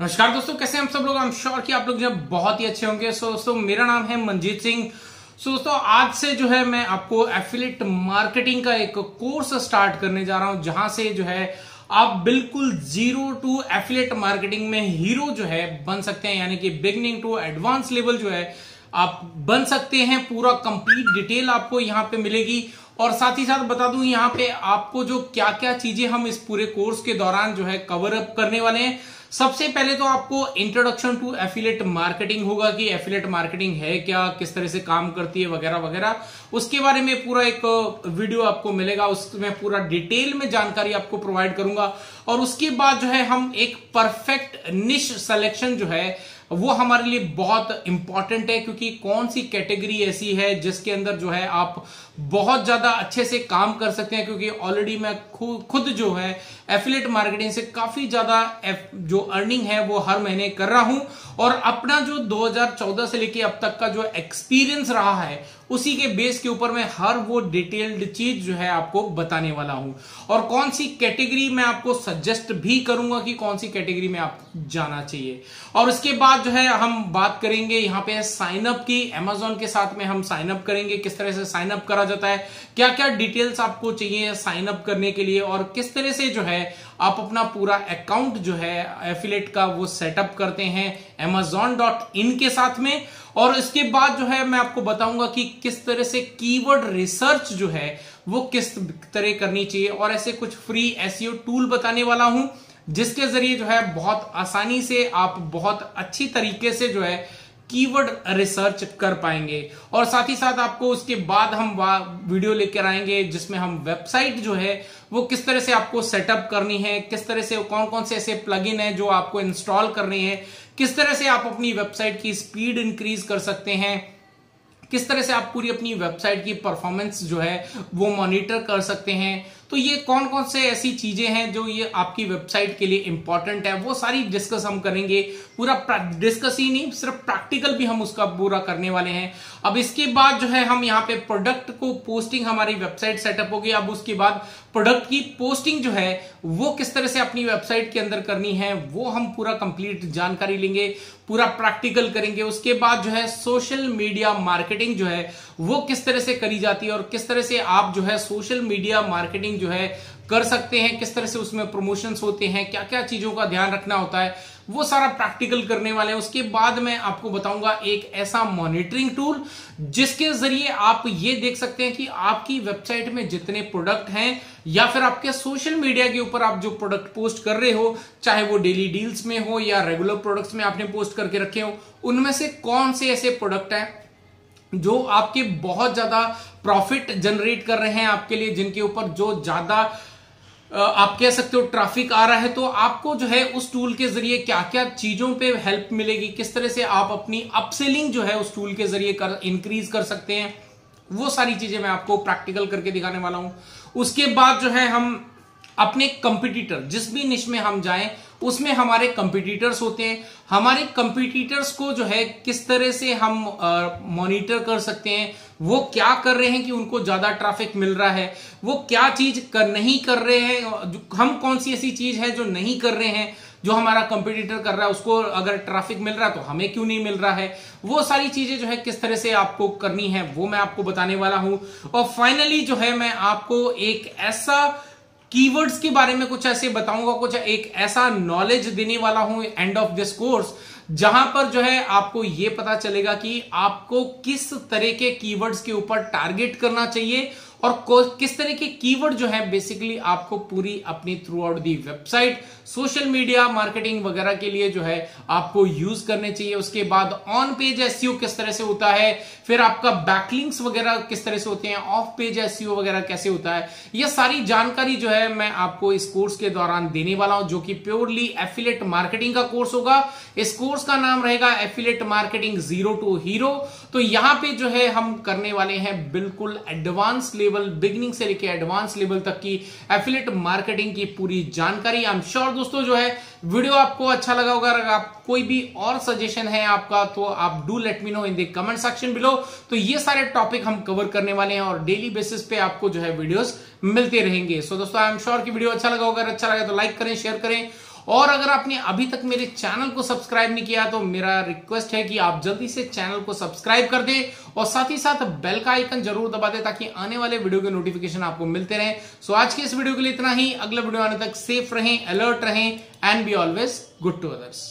नमस्कार दोस्तों, कैसे हम सब लोग? आई एम श्योर कि आप लोग जो बहुत ही अच्छे होंगे। सो दोस्तों, मेरा नाम है मंजीत सिंह। सो दोस्तों, आज से जो है मैं आपको एफिलेट मार्केटिंग का एक कोर्स स्टार्ट करने जा रहा हूँ, जहाँ से जो है आप बिल्कुल ज़ीरो टू एफिलेट मार्केटिंग में हीरो जो है बन सकते हैं। यानी कि बिगनिंग टू एडवांस लेवल जो है आप बन सकते हैं। पूरा कंप्लीट डिटेल आपको यहाँ पे मिलेगी। और साथ ही साथ बता दूँ, यहाँ पे आपको जो क्या क्या चीज़ें हम इस पूरे कोर्स के दौरान जो है कवर अप करने वाले हैं। सबसे पहले तो आपको इंट्रोडक्शन टू एफिलेट मार्केटिंग होगा कि एफिलेट मार्केटिंग है क्या, किस तरह से काम करती है वगैरह वगैरह। उसके बारे में पूरा एक वीडियो आपको मिलेगा। उसमें पूरा डिटेल में जानकारी आपको प्रोवाइड करूँगा। और उसके बाद जो है हम एक परफेक्ट निश सिलेक्शन जो है वो हमारे लिए बहुत इंपॉर्टेंट है, क्योंकि कौन सी कैटेगरी ऐसी है जिसके अंदर जो है आप बहुत ज़्यादा अच्छे से काम कर सकते हैं, क्योंकि ऑलरेडी मैं खुद जो है एफिलेट मार्केटिंग से काफ़ी ज़्यादा जो अर्निंग है वो हर महीने कर रहा हूँ। और अपना जो 2014 से लेके अब तक का जो एक्सपीरियंस रहा है उसी के बेस के ऊपर मैं हर वो डिटेल्ड चीज़ जो है आपको बताने वाला हूँ। और कौन सी कैटेगरी मैं आपको सजेस्ट भी करूँगा कि कौन सी कैटेगरी में आप जाना चाहिए। और उसके बाद जो है हम बात करेंगे, यहाँ पे साइन अप की। अमेजोन के साथ में हम साइन अप करेंगे, किस तरह से साइन अप करा जाता है क्या क्या डिटेल्स आपको चाहिए साइन अप करने के लिए, और किस तरह से जो है आप अपना पूरा अकाउंट जो है एफिलेट का वो सेटअप करते हैं एमेजॉन डॉट इन के साथ में। और इसके बाद जो है, मैं आपको बताऊँगा कि किस तरह से कीवर्ड रिसर्च जो है, वो किस तरह करनी चाहिए। और ऐसे कुछ फ्री एसईओ टूल बताने वाला हूँ, जिसके ज़रिए जो है, बहुत आसानी से आप बहुत अच्छी तरीके से जो है कीवर्ड रिसर्च कर पाएँगे। और साथ ही साथ आपको उसके बाद हम वीडियो लेकर आएँगे, जिसमें हम वेबसाइट जो है, वो किस तरह से आपको सेटअप करनी है, किस तरह से कौन कौन से ऐसे प्लगइन है जो आपको इंस्टॉल करनी है, किस तरह से आप अपनी वेबसाइट की स्पीड इंक्रीज कर सकते हैं किस तरह से आप पूरी अपनी वेबसाइट की परफॉर्मेंस जो है वो मॉनिटर कर सकते हैं? तो ये कौन कौन से ऐसी चीज़ें हैं जो ये आपकी वेबसाइट के लिए इंपॉर्टेंट है? वो सारी डिस्कस हम करेंगे। पूरा डिस्कस ही नहीं, सिर्फ़ प्रैक्टिकल भी हम उसका पूरा करने वाले हैं। अब इसके बाद जो है हम यहाँ पे प्रोडक्ट को पोस्टिंग हमारी वेबसाइट सेटअप होगी। अब उसके बाद प्रोडक्ट की पोस्टिंग जो है, वो किस तरह से अपनी वेबसाइट के अंदर करनी है, वो हम पूरा कंप्लीट जानकारी लेंगे, पूरा प्रैक्टिकल करेंगे। उसके बाद जो है, सोशल मीडिया मार्केटिंग जो है, वो किस तरह से करी जाती है और किस तरह से आप जो है, सोशल मीडिया मार्केटिंग जो है कर सकते हैं, किस तरह से उसमें प्रमोशंस होते हैं क्या क्या चीज़ों का ध्यान रखना होता है, वो सारा प्रैक्टिकल करने वाले हैं। उसके बाद मैं आपको बताऊँगा एक ऐसा मॉनिटरिंग टूल जिसके ज़रिए आप ये देख सकते हैं कि आपकी वेबसाइट में जितने प्रोडक्ट हैं या फिर आपके सोशल मीडिया के ऊपर आप जो प्रोडक्ट पोस्ट कर रहे हो, चाहे वो डेली डील्स में हो या रेगुलर प्रोडक्ट्स में आपने पोस्ट करके रखे हो, उनमें से कौन से ऐसे प्रोडक्ट हैं जो आपके बहुत ज़्यादा प्रॉफिट जनरेट कर रहे हैं आपके लिए, जिनके ऊपर जो ज़्यादा आप कह सकते हो ट्रैफ़िक आ रहा है तो आपको जो है उस टूल के ज़रिए क्या क्या चीज़ों पे हेल्प मिलेगी? किस तरह से आप अपनी अपसेलिंग जो है उस टूल के ज़रिए कर इंक्रीज कर सकते हैं? वो सारी चीज़ें मैं आपको प्रैक्टिकल करके दिखाने वाला हूँ। उसके बाद जो है हम अपने कंपिटिटर जिस भी निश में हम जाएँ, उसमें हमारे कंपिटिटर्स होते हैं। हमारे कंपिटिटर्स को जो है, किस तरह से हम मॉनिटर कर सकते हैं, वो क्या कर रहे हैं कि उनको ज़्यादा ट्रैफ़िक मिल रहा है, वो क्या चीज़ कर, नहीं कर रहे हैं हम कौन सी ऐसी चीज़ है जो नहीं कर रहे हैं, जो हमारा कंपटीटर कर रहा है, उसको अगर ट्रैफ़िक मिल रहा है तो हमें क्यों नहीं मिल रहा है? वो सारी चीज़ें जो है, किस तरह से आपको करनी है, वो मैं आपको बताने वाला हूँ। और फाइनली जो है, मैं आपको एक ऐसा कीवर्ड्स के बारे में कुछ ऐसे बताऊँगा, कुछ एक ऐसा नॉलेज देने वाला हूँ एंड ऑफ़ दिस कोर्स जहाँ पर जो है आपको यह पता चलेगा कि आपको किस तरह के कीवर्ड्स के ऊपर टारगेट करना चाहिए और किस तरह के कीवर्ड जो है बेसिकली आपको पूरी अपनी throughout the website social media marketing वगैरह के लिए जो है, आपको यूज़ करने चाहिए। उसके बाद ऑन पेज एसईओ किस तरह से होता है, फिर आपका बैकलिंक्स वगैरह किस तरह से होते हैं ऑफ़ पेज एसईओ वगैरह कैसे होता है यह सारी जानकारी जो है मैं आपको इस कोर्स के दौरान देने वाला हूँ, जो कि प्योरली एफिलेट मार्केटिंग का कोर्स होगा। इस कोर्स का नाम रहेगा affiliate marketing zero to hero तो यहाँ पे जो है, हम करने वाले हैं बिल्कुल एडवांस लेवल बिगिनिंग से लेकर एडवांस लेवल तक की एफिलेट मार्केटिंग की पूरी जानकारी। आई एम श्योर दोस्तों जो है वीडियो आपको अच्छा लगा होगा। अगर आप कोई भी और सजेशन है आपका तो आप do let me know in the comment section below तो ये सारे टॉपिक हम कवर करने वाले हैं और डेली बेसिस पे आपको जो है वीडियोस मिलते रहेंगे। सो so, दोस्तों आई एम श्योर की वीडियो अच्छा लगा होगा। अच्छा लगा तो लाइक करें शेयर करें और अगर आपने अभी तक मेरे चैनल को सब्सक्राइब नहीं किया तो मेरा रिक्वेस्ट है कि आप जल्दी से चैनल को सब्सक्राइब कर दें और साथ ही साथ बेल का आइकन ज़रूर दबा दें ताकि आने वाले वीडियो के नोटिफिकेशन आपको मिलते रहे। सो आज के इस वीडियो के लिए इतना ही। अगले वीडियो आने तक सेफ़ रहें अलर्ट रहें and be always good to others